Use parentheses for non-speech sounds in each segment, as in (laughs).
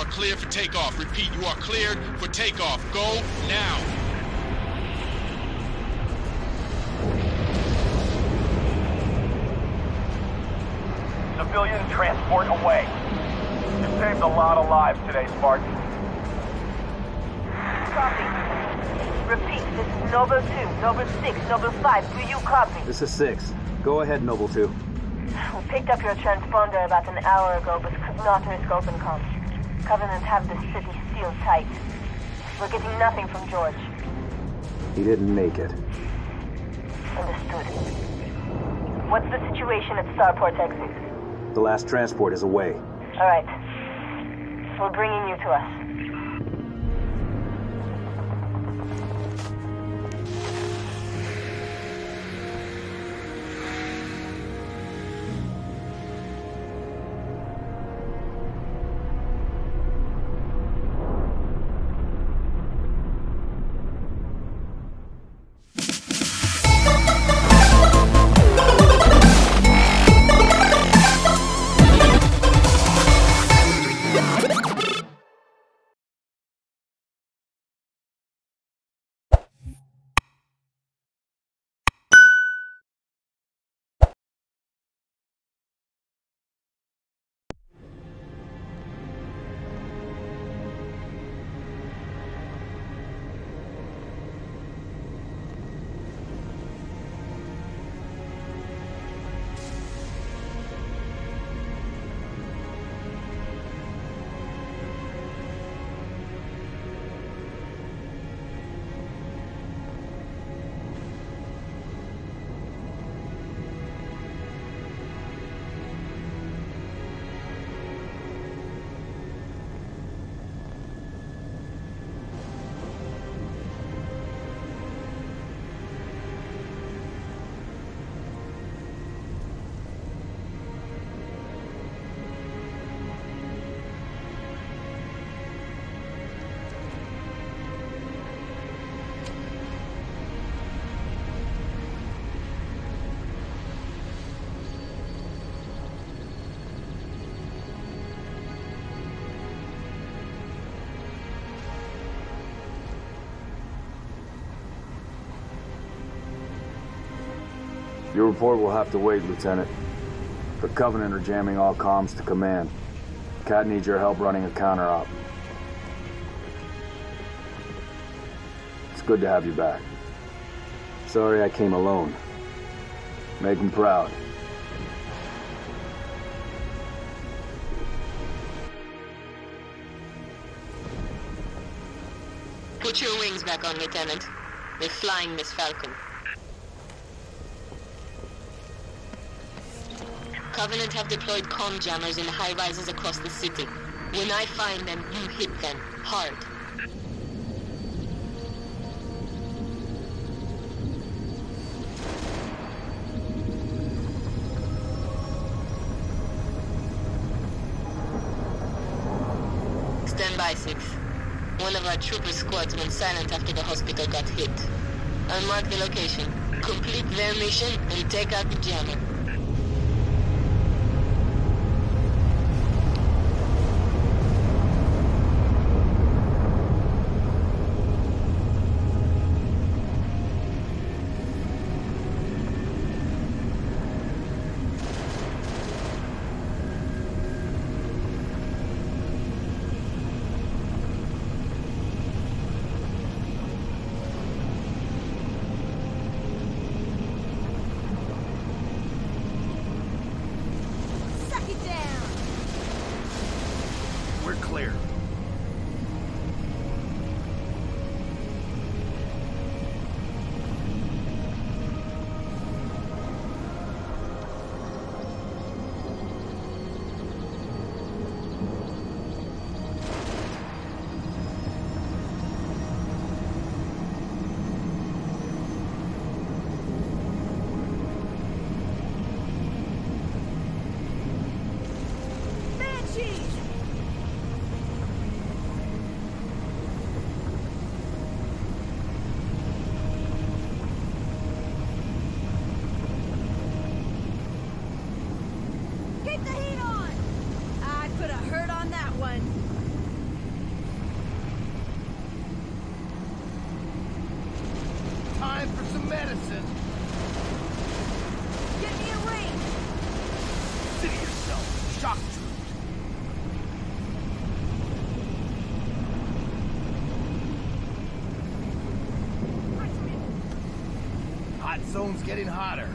are cleared for takeoff. Repeat, you are cleared for takeoff. Go now. Civilian transport away. You saved a lot of lives today, Spartan. Copy. Repeat, this is Noble 2, Noble 6, Noble 5. Do you copy? This is 6. Go ahead, Noble 2. We picked up your transponder about an hour ago, but could not risk open comms. Covenant have the city sealed tight. We're getting nothing from George. He didn't make it. Understood. What's the situation at Starport exit? The last transport is away. All right. We're bringing you to us. Your report will have to wait, Lieutenant. The Covenant are jamming all comms to command. Kat needs your help running a counter-op. It's good to have you back. Sorry I came alone. Make him proud. Put your wings back on, Lieutenant. We're flying Miss Falcon. Covenant have deployed comm jammers in high rises across the city. When I find them, you hit them. Hard. Stand by, Six. One of our trooper squads went silent after the hospital got hit. I'll mark the location. Complete their mission and take out the jammer. Suck it down! We're clear. Zone's getting hotter.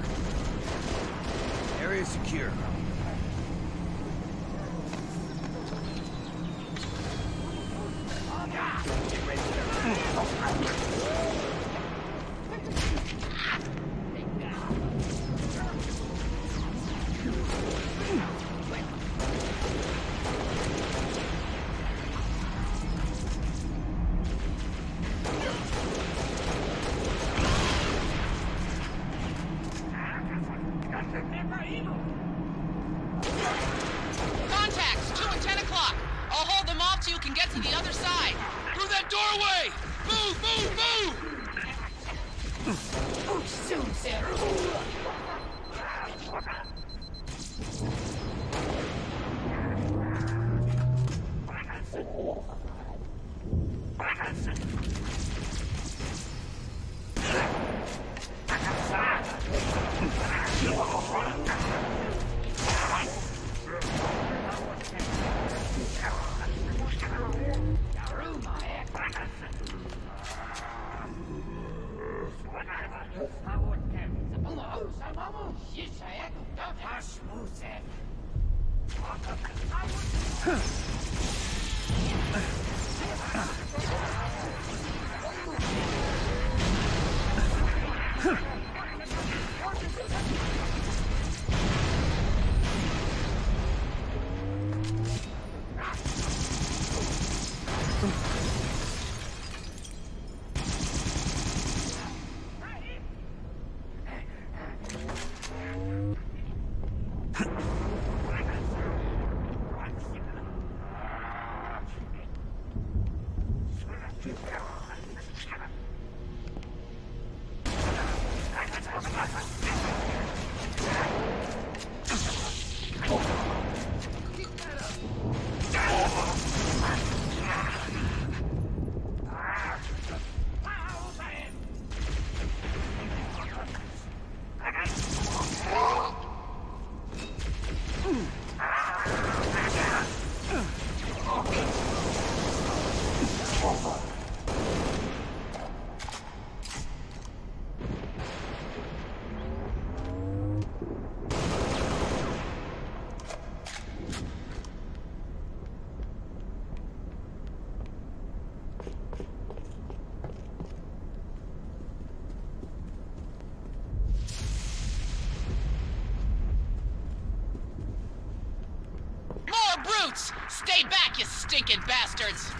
Stay back, you stinking bastards!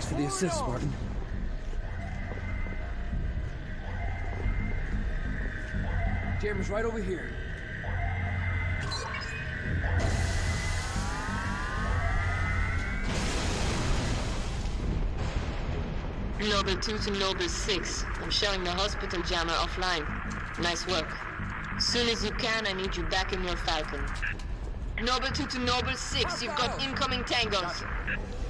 Thanks for the assist, Spartan. Jeremy's right over here. Noble 2 to Noble 6. I'm showing the hospital jammer offline. Nice work. Soon as you can, I need you back in your Falcon. Noble 2 to Noble 6, you've got incoming tangos. Look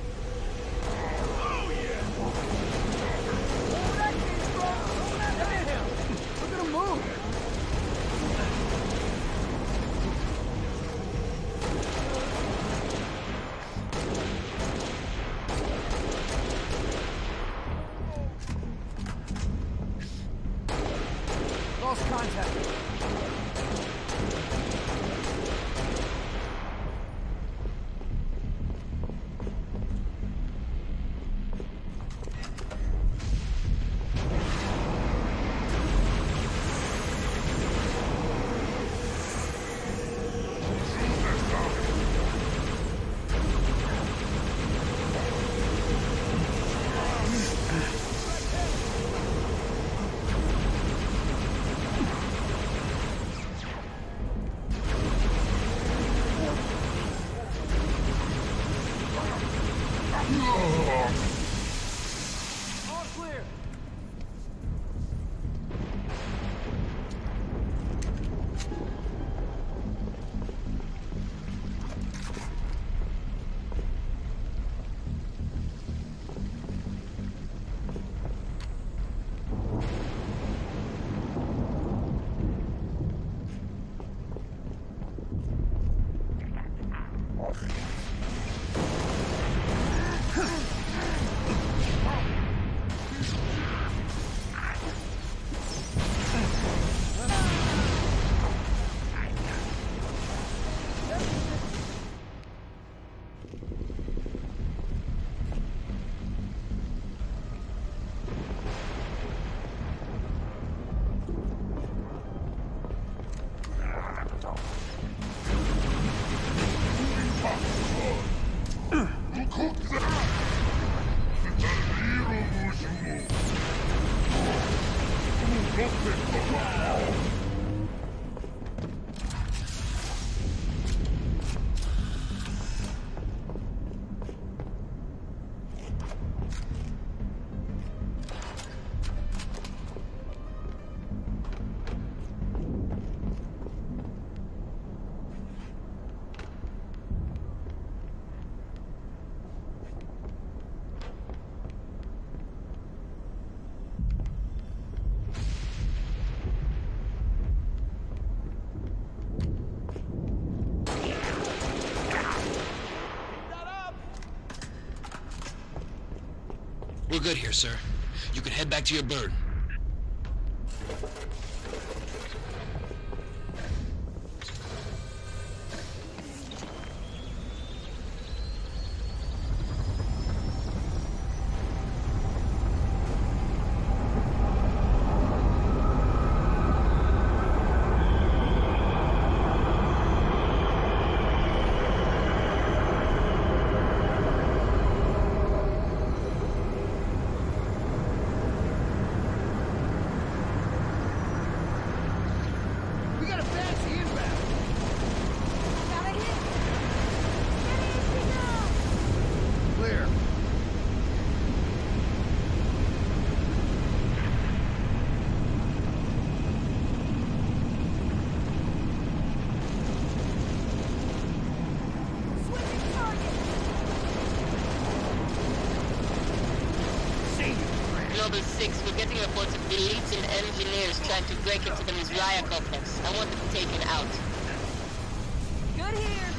good here, sir. You can head back to your bird. We got a Phantom inbound. Clear. Noble 6, we're getting reports of elites and engineers trying to break into the Mizraya complex. I want them taken out. Good here.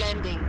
Landing.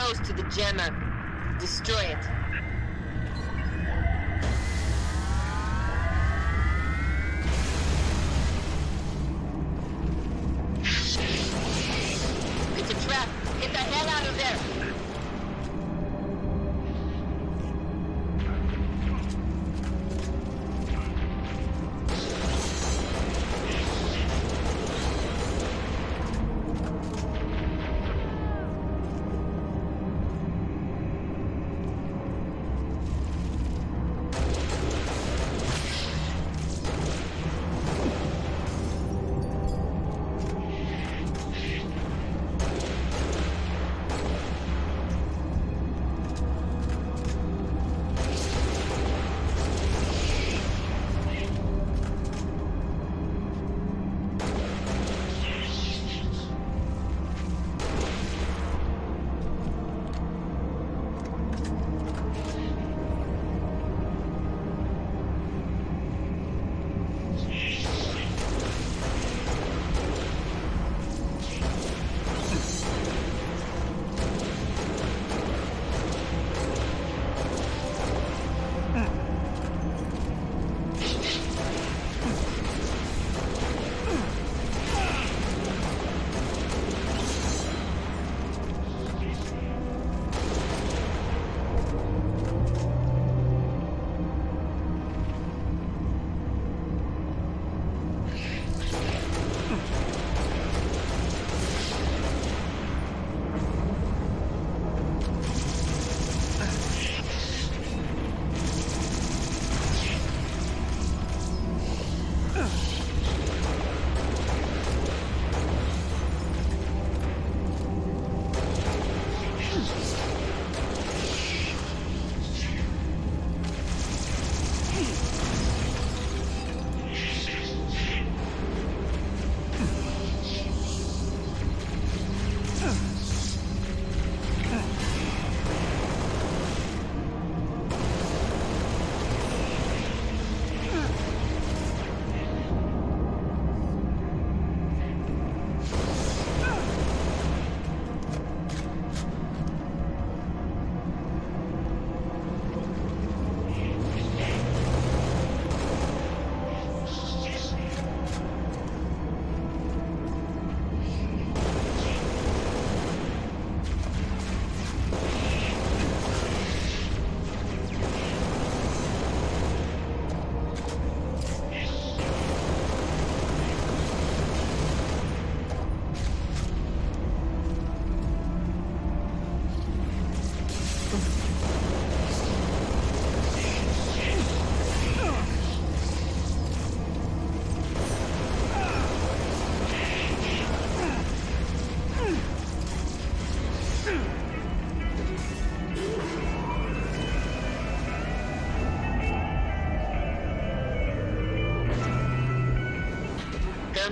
Close to the jammer. Destroy it.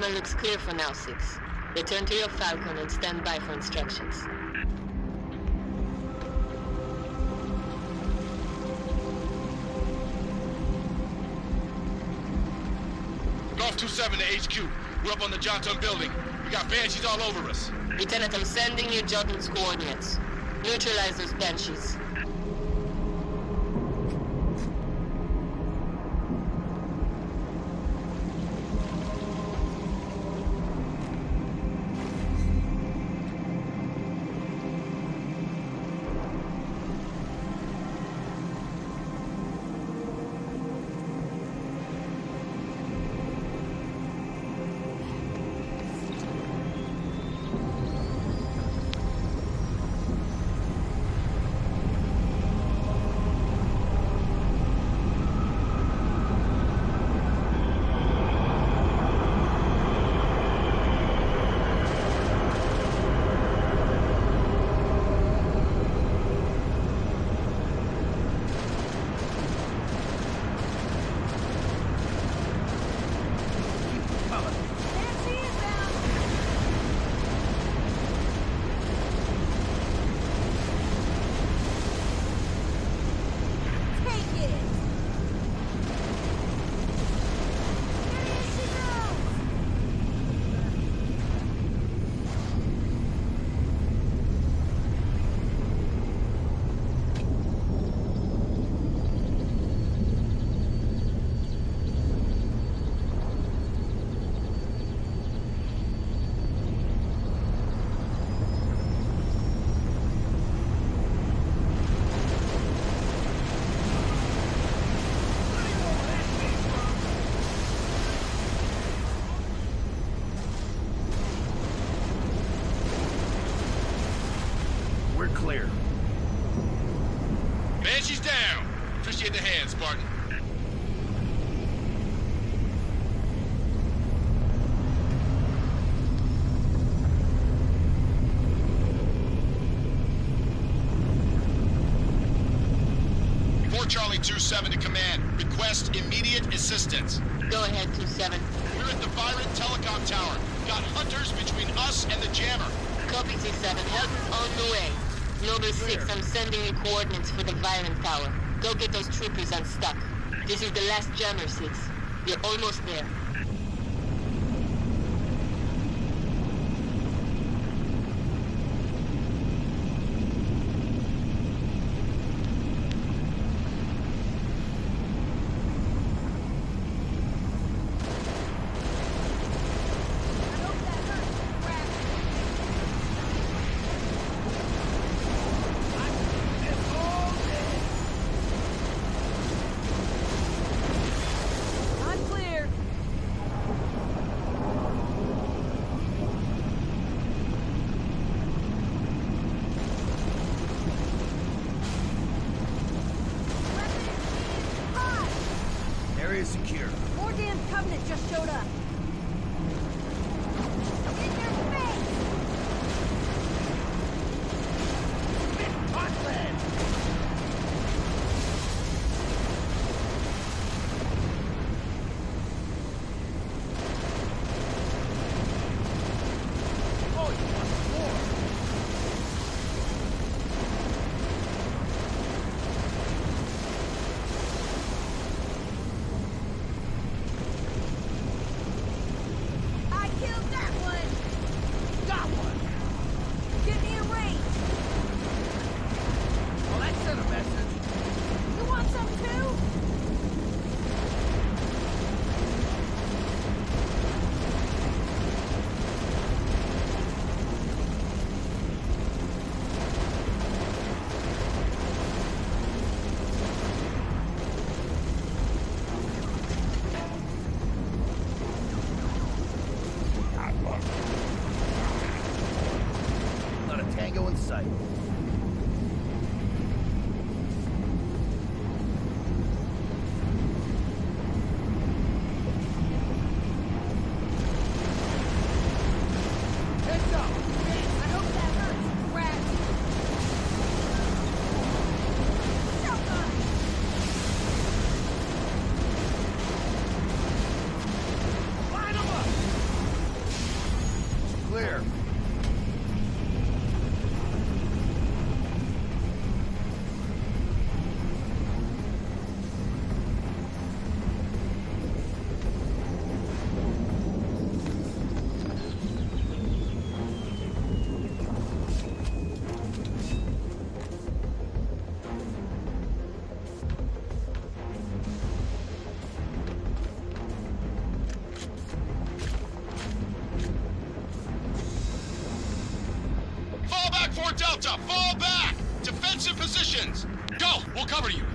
Thermal looks clear for now, Six. Return to your Falcon and stand by for instructions. Golf 27 to HQ. We're up on the Johnton building. We got banshees all over us. Lieutenant, I'm sending you Jordan's coordinates. Neutralize those. Banshee's 2-7 to command. Request immediate assistance. Go ahead, 2-7. We're at the Byron Telecom Tower. Got hunters between us and the jammer. Copy, 2-7. Help is on the way. Noble 6, I'm sending you coordinates for the Byron Tower. Go get those troopers unstuck. This is the last jammer, 6. You're almost there. site. Positions! Go! We'll cover you!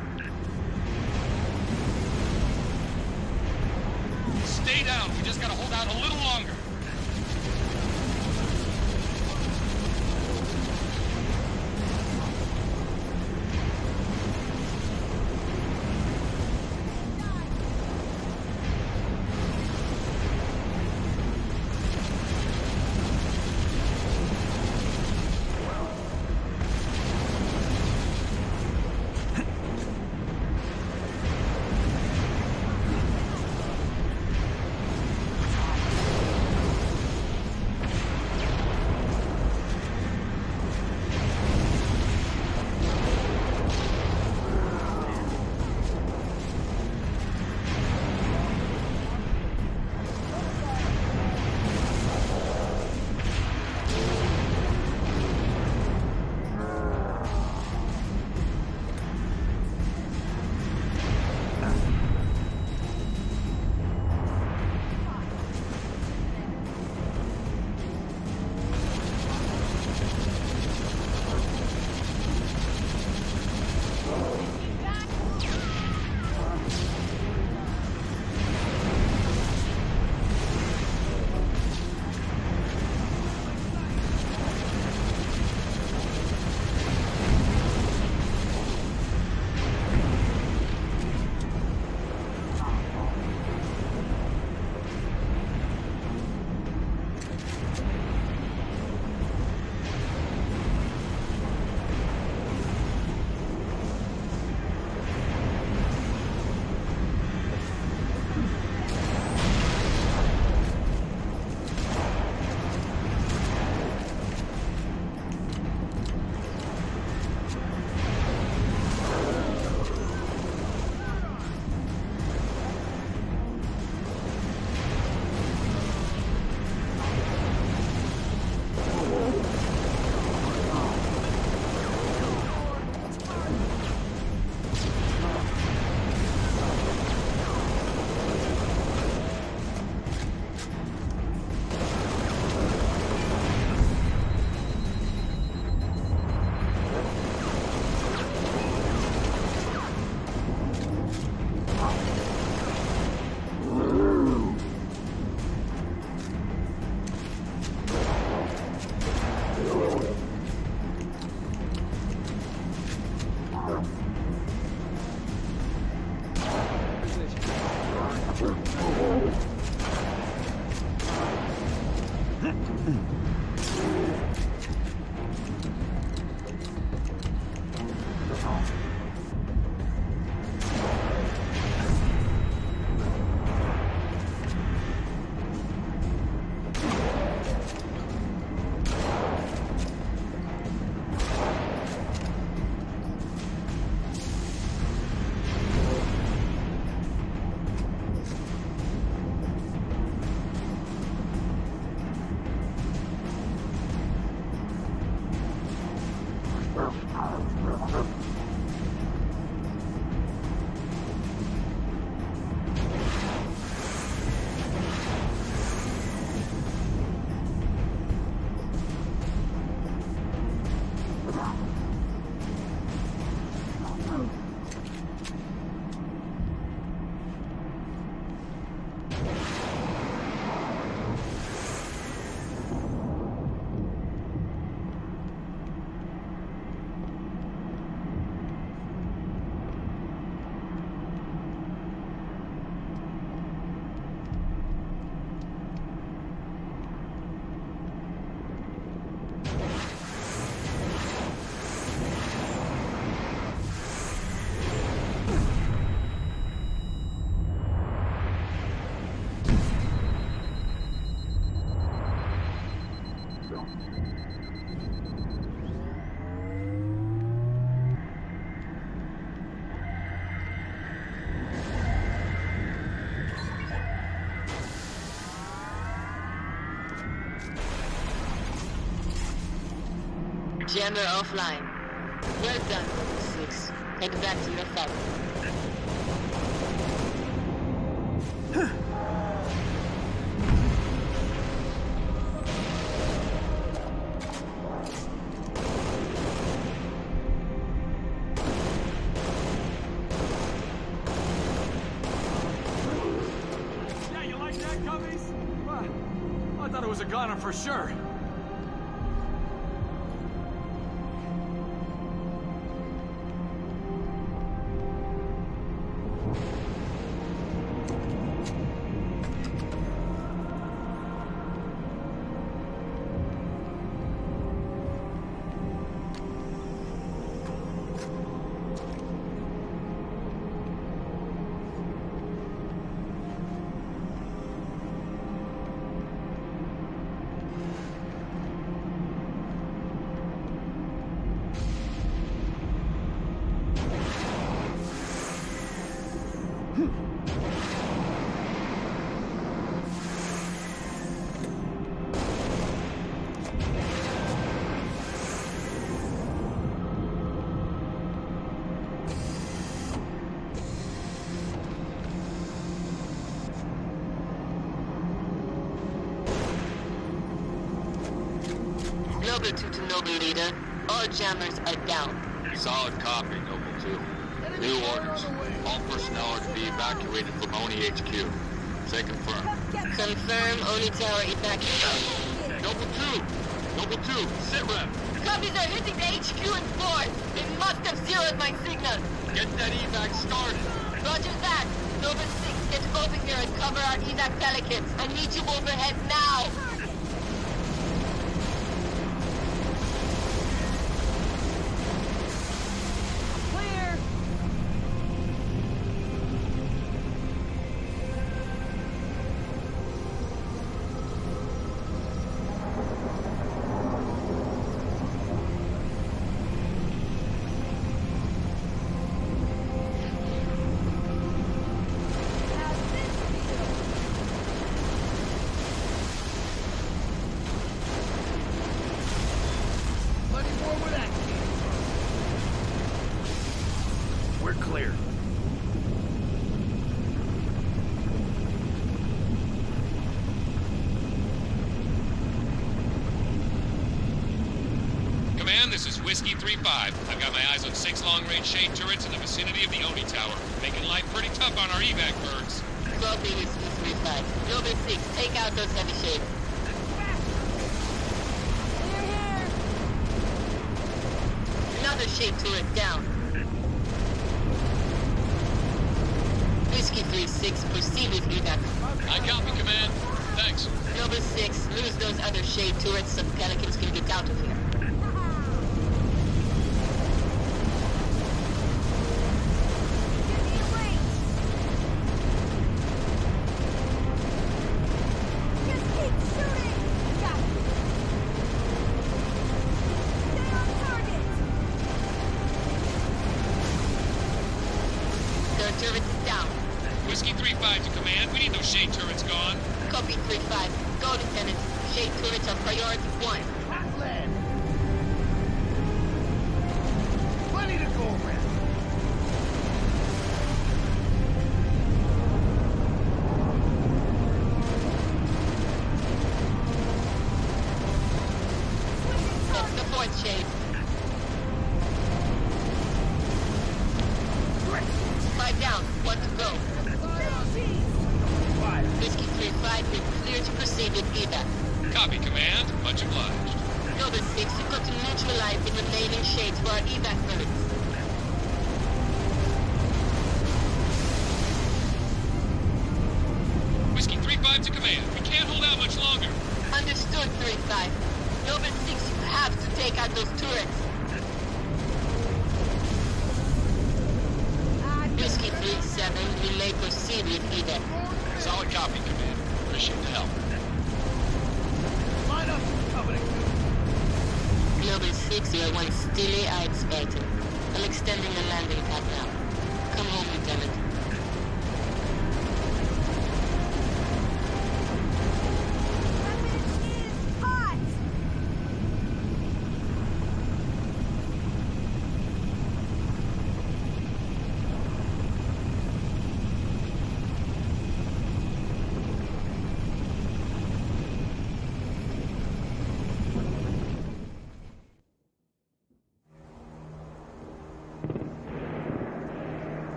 Jammer offline. Well done, Noble 6. Take back to your Falcon. Noble 2 to Noble Leader. All jammers are down. Solid copy, Noble 2. New orders. All personnel are to be evacuated from ONI HQ. Say confirm. Confirm ONI Tower evacuation. Noble 2! Noble 2, sit rep! Covies are hitting the HQ in force. They must have zeroed my signal. Get that evac started! Roger that. Noble 6, get over here and cover our evac pelicans. I need you overhead now. 45. I've got my eyes on six long-range shade turrets in the vicinity of the ONI Tower, making life pretty tough on our evac birds. 12 meters to the 35. Building 6, take out those heavy shades. Another shade turret down. Whiskey 3-6, proceed with evac. I copy, Command. Thanks. Building 6, lose those other shade turrets, some pelicans can get out of here.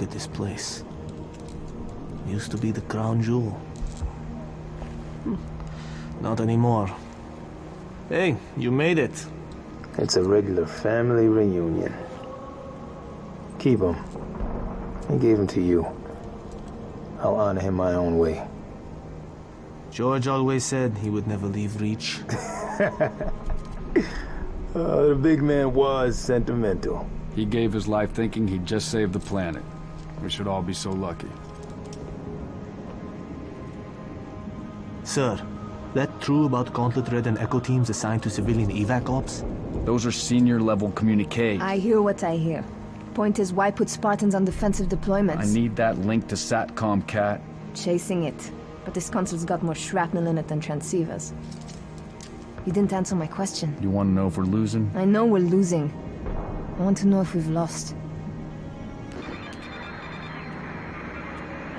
Look at this place. Used to be the crown jewel. Hmm. Not anymore. Hey, you made it. It's a regular family reunion. Keep him. I gave him to you. I'll honor him my own way. George always said he would never leave Reach. Oh, (laughs) (laughs) the big man was sentimental. He gave his life thinking he'd just saved the planet. We should all be so lucky. Sir, that true about Gauntlet Red and Echo teams assigned to civilian evac ops? Those are senior level communique. I hear what I hear. Point is, why put Spartans on defensive deployments? I need that link to SATCOM, Kat. Chasing it. But this console's got more shrapnel in it than transceivers. You didn't answer my question. You want to know if we're losing? I know we're losing. I want to know if we've lost.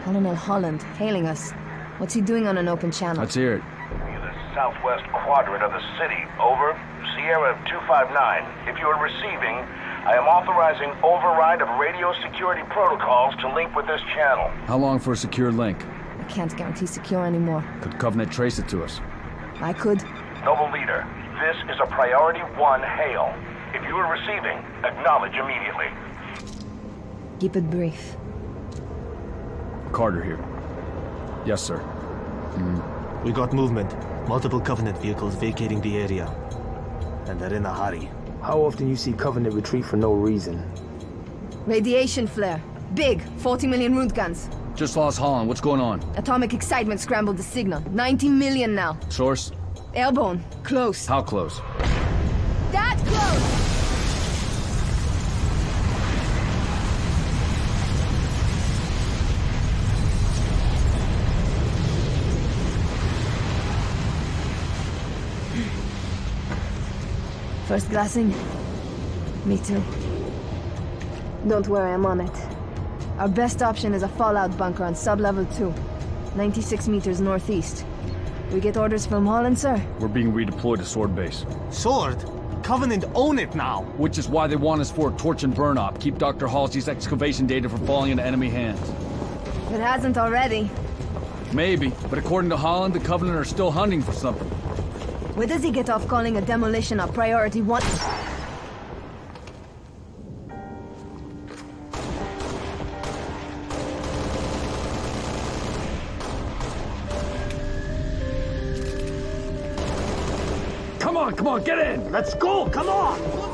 Colonel Holland, hailing us. What's he doing on an open channel? Let's hear it. We're in the southwest quadrant of the city. Over. Sierra 259. If you are receiving, I am authorizing override of radio security protocols to link with this channel. How long for a secure link? I can't guarantee secure anymore. Could Covenant trace it to us? I could. Noble Leader, this is a Priority 1 hail. If you are receiving, acknowledge immediately. Keep it brief. Carter here. Yes, sir. We got movement. Multiple Covenant vehicles vacating the area. And they're in a hurry. How often you see Covenant retreat for no reason? Radiation flare. Big. 40 million roentgens. Just lost Holland. What's going on? Atomic excitement scrambled the signal. 90 million now. Source? Airborne. Close. How close? That close! First glassing? Me too. Don't worry, I'm on it. Our best option is a fallout bunker on sub-level 2. 96 meters northeast. We get orders from Holland, sir? We're being redeployed to Sword Base. Sword? Covenant own it now! Which is why they want us for a torch and burn op. Keep Dr. Halsey's excavation data from falling into enemy hands. It hasn't already. Maybe, but according to Holland, the Covenant are still hunting for something. Where does he get off calling a demolition a priority one? Come on, come on, get in! Let's go! Come on!